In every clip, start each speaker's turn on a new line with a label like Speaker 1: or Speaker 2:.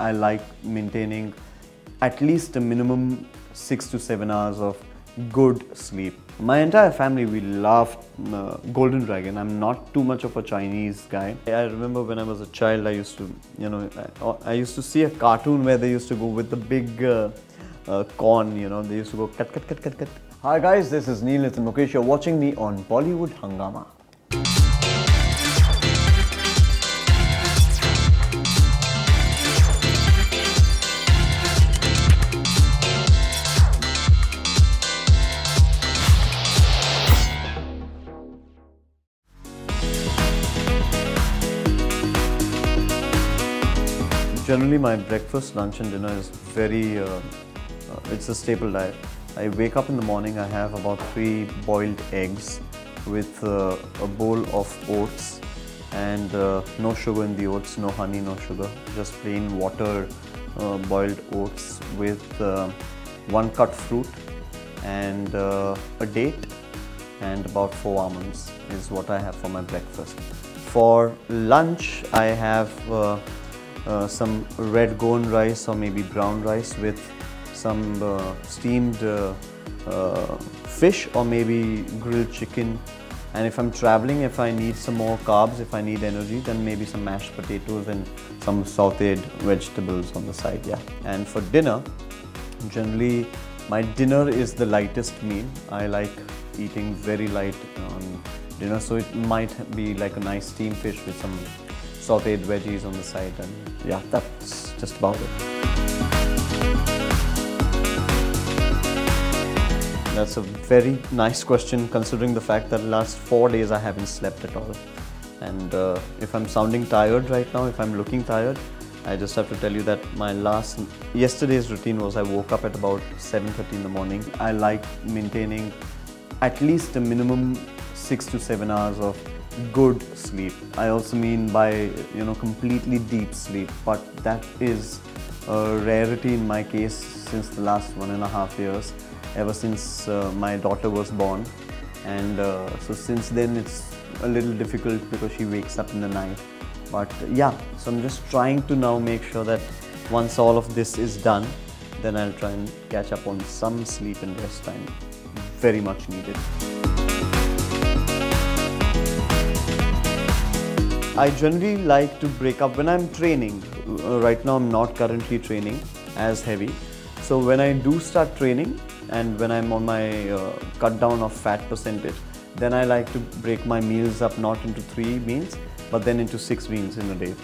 Speaker 1: I like maintaining at least a minimum six to seven hours of good sleep. My entire family, we love uh, Golden Dragon. I'm not too much of a Chinese guy. I remember when I was a child, I used to, you know, I, I used to see a cartoon where they used to go with the big uh, uh, corn, you know, they used to go cut, cut, cut, cut, cut. Hi guys, this is Neil Nitin Mukesh. You're watching me on Bollywood Hungama. Generally, my breakfast, lunch, and dinner is very. Uh, uh, it's a staple diet. I wake up in the morning. I have about three boiled eggs with uh, a bowl of oats and uh, no sugar in the oats, no honey, no sugar. Just plain water, uh, boiled oats with one cut fruit and a date and about four almonds is what I have for my breakfast. For lunch, I have uh, some red golden rice or maybe brown rice with some uh, steamed uh, uh, fish or maybe grilled chicken and if I'm traveling, if I need some more carbs, if I need energy, then maybe some mashed potatoes and some sauteed vegetables on the side, yeah. And for dinner, generally my dinner is the lightest meal. I like eating very light on dinner, so it might be like a nice steamed fish with some sauteed veggies on the side and yeah, that's just about it. That's a very nice question considering the fact that last four days I haven't slept at all. And uh, if I'm sounding tired right now, if I'm looking tired, I just have to tell you that my last, yesterday's routine was I woke up at about 7.30 in the morning. I like maintaining at least a minimum six to seven hours of good sleep. I also mean by, you know, completely deep sleep, but that is a rarity in my case since the last one and a half years, ever since uh, my daughter was born. And uh, so since then it's a little difficult because she wakes up in the night. But uh, yeah, so I'm just trying to now make sure that once all of this is done, then I'll try and catch up on some sleep and rest time. Very much needed. I generally like to break up when I'm training. Uh, right now, I'm not currently training as heavy. So when I do start training and when I'm on my uh, cut down of fat percentage, then I like to break my meals up not into three meals, but then into six meals in a day.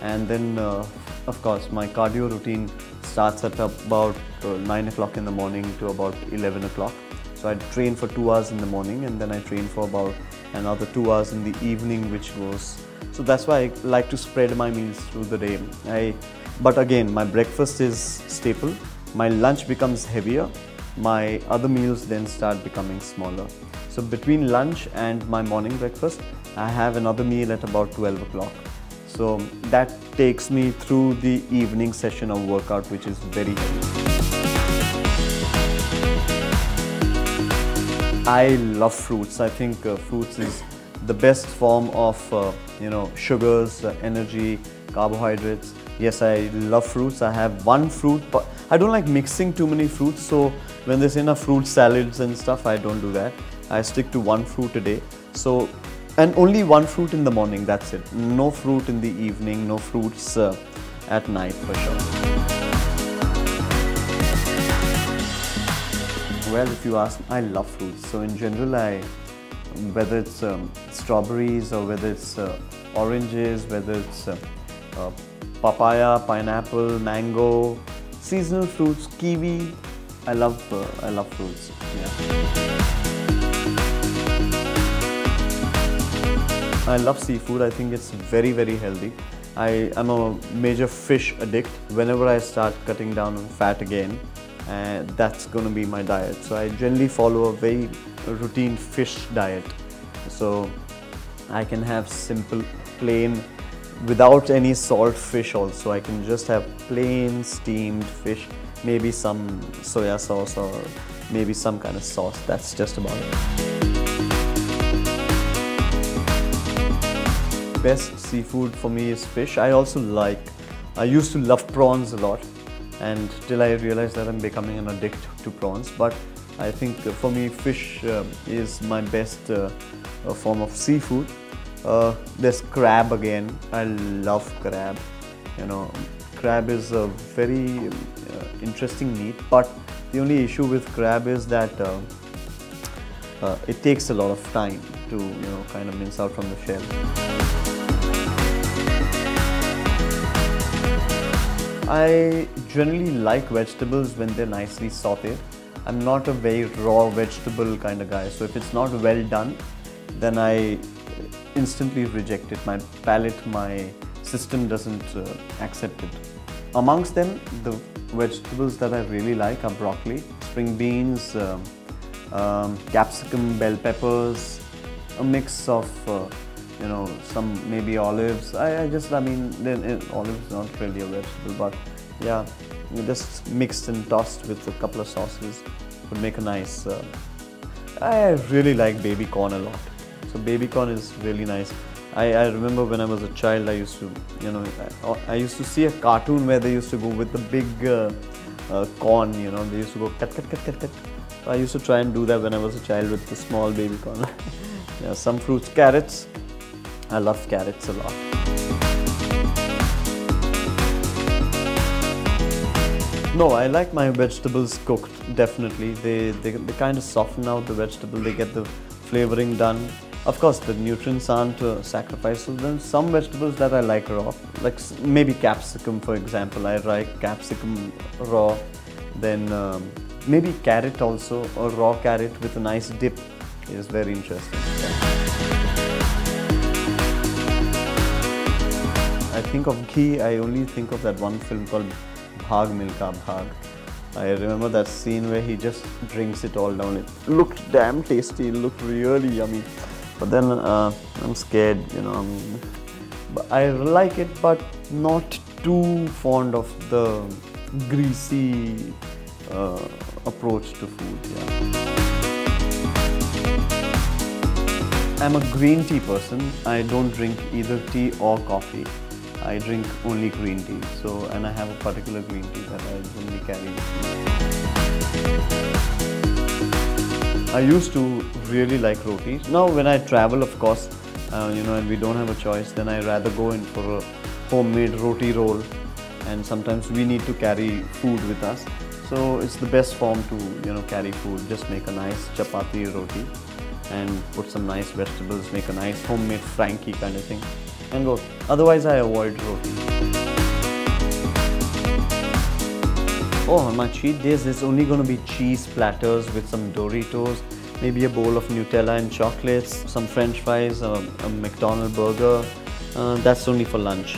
Speaker 1: And then, uh, of course, my cardio routine starts at about uh, 9 o'clock in the morning to about 11 o'clock. So I train for two hours in the morning and then I train for about another two hours in the evening, which goes so that's why I like to spread my meals through the day. I, but again, my breakfast is staple. My lunch becomes heavier. My other meals then start becoming smaller. So between lunch and my morning breakfast, I have another meal at about 12 o'clock. So that takes me through the evening session of workout, which is very heavy. I love fruits. I think uh, fruits is the best form of uh, you know sugars, uh, energy, carbohydrates. Yes, I love fruits. I have one fruit, but I don't like mixing too many fruits. So when there's enough fruit salads and stuff, I don't do that. I stick to one fruit a day. So and only one fruit in the morning. That's it. No fruit in the evening. No fruits uh, at night for sure. Well, if you ask, I love fruits. So in general, I whether it's um, strawberries or whether it's uh, oranges, whether it's uh, uh, papaya, pineapple, mango, seasonal fruits, kiwi. I love uh, I love fruits. Yeah. I love seafood. I think it's very very healthy. I am a major fish addict. Whenever I start cutting down on fat again, uh, that's going to be my diet. So I generally follow a very routine fish diet. So I can have simple, plain, without any salt fish also. I can just have plain steamed fish, maybe some soya sauce or maybe some kind of sauce. That's just about it. Best seafood for me is fish. I also like I used to love prawns a lot and till I realized that I'm becoming an addict to prawns. But I think for me, fish uh, is my best uh, form of seafood. Uh, there's crab again. I love crab. You know, crab is a very uh, interesting meat, but the only issue with crab is that uh, uh, it takes a lot of time to you know kind of mince out from the shell. I generally like vegetables when they're nicely sauteed. I'm not a very raw vegetable kind of guy, so if it's not well done, then I instantly reject it. My palate, my system doesn't uh, accept it. Amongst them, the vegetables that I really like are broccoli, spring beans, um, um, capsicum, bell peppers, a mix of uh, you know some maybe olives. I, I just I mean then it, olives not really a vegetable, but yeah, just mixed and tossed with a couple of sauces would make a nice. Uh, I really like baby corn a lot. So baby corn is really nice. I, I remember when I was a child, I used to, you know, I, I used to see a cartoon where they used to go with the big uh, uh, corn, you know, they used to go cut, cut, cut, cut, cut. I used to try and do that when I was a child with the small baby corn. yeah, some fruits, carrots. I love carrots a lot. No, I like my vegetables cooked, definitely. They, they, they kind of soften out the vegetable, they get the flavoring done. Of course, the nutrients aren't uh, sacrificed. So then some vegetables that I like raw, like maybe capsicum, for example. I like capsicum raw. Then um, maybe carrot also, or raw carrot with a nice dip is very interesting. I think of ghee, I only think of that one film called Bhaag Milkha Bhaag. I remember that scene where he just drinks it all down. It looked damn tasty, it looked really yummy. But then uh, I'm scared, you know. I'm, I like it, but not too fond of the greasy uh, approach to food. Yeah. I'm a green tea person. I don't drink either tea or coffee. I drink only green tea. So, and I have a particular green tea that I only carry. I used to really like rotis. Now, when I travel, of course, uh, you know, and we don't have a choice, then I rather go in for a homemade roti roll. And sometimes we need to carry food with us. So it's the best form to, you know, carry food. Just make a nice chapati roti and put some nice vegetables, make a nice homemade Frankie kind of thing and. Otherwise, I avoid roti. Oh, on my cheat days, there's only going to be cheese platters with some Doritos, maybe a bowl of Nutella and chocolates, some French fries, a, a McDonald's burger. Uh, that's only for lunch.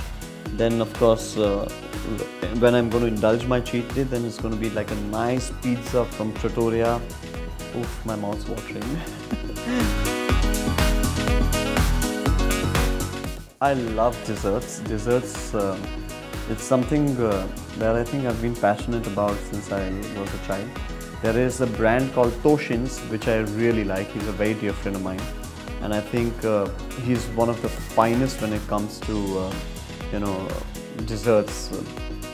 Speaker 1: Then, of course, uh, when I'm going to indulge my cheat day, then it's going to be like a nice pizza from Trattoria. Oof, my mouth's watering. I love desserts. Desserts, uh, it's something uh, that I think I've been passionate about since I was a child. There is a brand called Toshin's, which I really like. He's a very dear friend of mine. And I think uh, he's one of the finest when it comes to, uh, you know, desserts.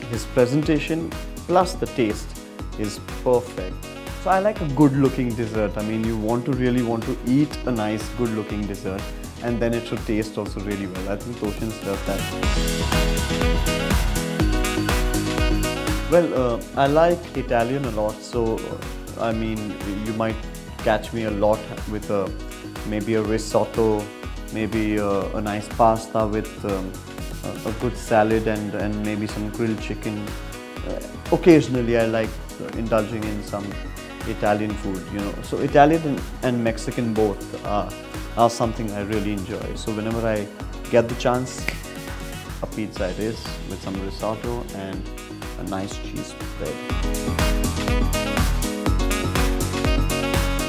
Speaker 1: His presentation plus the taste is perfect. So I like a good looking dessert. I mean, you want to really want to eat a nice, good looking dessert and then it should taste also really well. I think Toshin's does that. Well, uh, I like Italian a lot, so uh, I mean, you might catch me a lot with a, maybe a risotto, maybe a, a nice pasta with um, a, a, good salad and, and maybe some grilled chicken. Uh, occasionally, I like indulging in some Italian food, you know. So Italian and Mexican both are, are something I really enjoy. So whenever I get the chance, a pizza it is with some risotto and a nice cheese spread.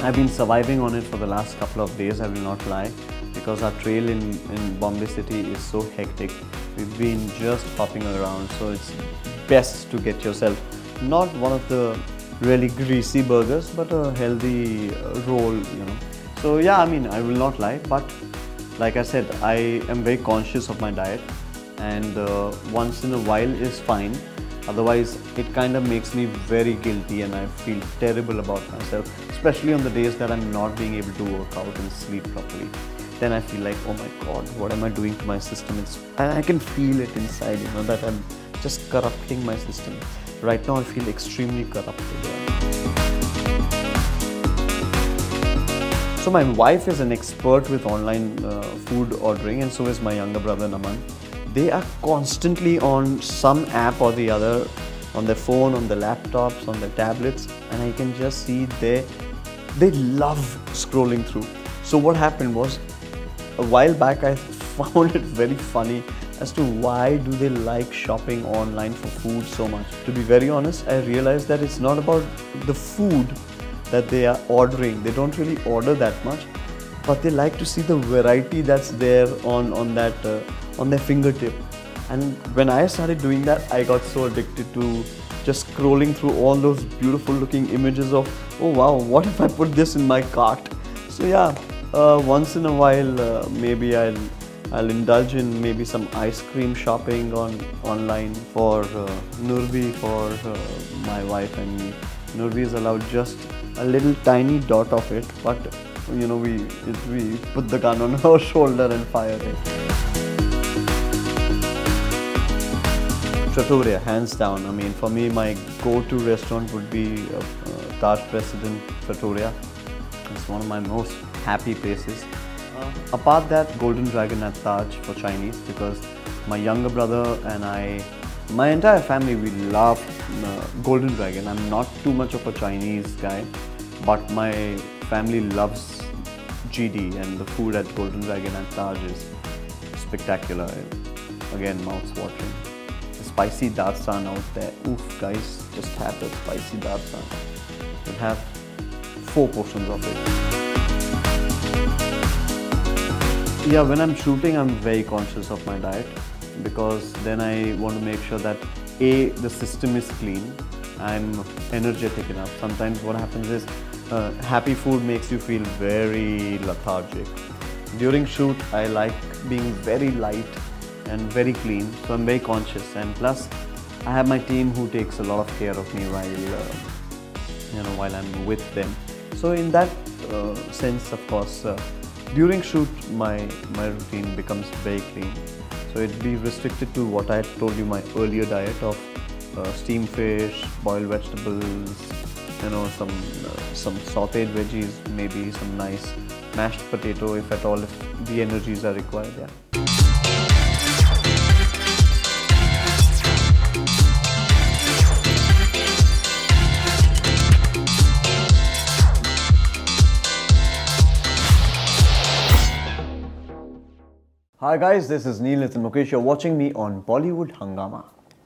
Speaker 1: I've been surviving on it for the last couple of days, I will not lie, because our trail in, in Bombay City is so hectic. We've been just hopping around, so it's best to get yourself not one of the really greasy burgers but a healthy uh, roll you know so yeah i mean i will not lie but like i said i am very conscious of my diet and uh, once in a while is fine. Otherwise, it kind of makes me very guilty and I feel terrible about myself, especially on the days that I'm not being able to work out and sleep properly. Then I feel like, oh my god, what am I doing to my system? It's, and I can feel it inside, you know, that I'm just corrupting my system. Right now, I feel extremely corrupted. So my wife is an expert with online uh, food ordering and so is my younger brother Naman they are constantly on some app or the other on their phone, on their laptops, on their tablets, and I can just see they they love scrolling through. So what happened was a while back I found it very funny as to why do they like shopping online for food so much. To be very honest, I realized that it's not about the food that they are ordering. They don't really order that much, but they like to see the variety that's there on on that uh, on their fingertip. And when I started doing that, I got so addicted to just scrolling through all those beautiful looking images of, oh wow, what if I put this in my cart? So yeah, uh, once in a while, uh, maybe I'll I'll indulge in maybe some ice cream shopping on online for uh, Nurvi, for uh, my wife and me. Nurvi is allowed just a little tiny dot of it, but you know we it, we put the gun on her shoulder and fire it. Trattoria, hands down. I mean, for me, my go-to restaurant would be uh, uh, Taj President Trattoria. It's one of my most happy places. Uh, apart that, Golden Dragon at Taj for Chinese because my younger brother and I, my entire family, we love uh, Golden Dragon. I'm not too much of a Chinese guy, but my family loves GD and the food at Golden Dragon at Taj is spectacular. Again, mouth-watering spicy darsan out there. Oof, guys, just have the spicy darsan. You'll have four portions of it. Yeah, when I'm shooting, I'm very conscious of my diet because then I want to make sure that A, the system is clean, I'm energetic enough. Sometimes what happens is uh, happy food makes you feel very lethargic. During shoot, I like being very light and very clean. So I'm very conscious and plus I have my team who takes a lot of care of me while uh, you know while I'm with them. So in that uh, sense, of course, uh, during shoot my my routine becomes very clean. So it'd be restricted to what I had told you my earlier diet of uh, steamed fish, boiled vegetables, you know some uh, some sautéed veggies, maybe some nice mashed potato if at all if the energies are required. Yeah. Hi guys, this is Neil Nitin Mukesh. You're watching me on Bollywood Hungama.